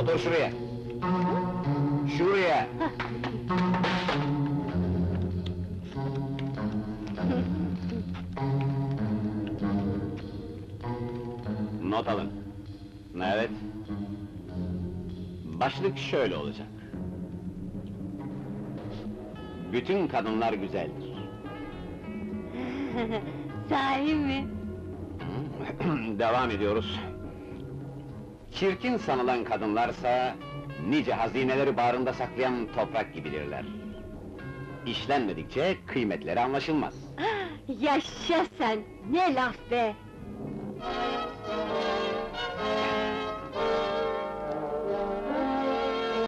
Otur şuraya. Şuraya. Not alın. Evet. Başlık şöyle olacak. Bütün kadınlar güzeldir. Sahi mi? Devam ediyoruz. Çirkin sanılan kadınlarsa, nice hazineleri bağrında saklayan toprak gibidirler. İşlenmedikçe kıymetleri anlaşılmaz. Yaşa sen! Ne laf be!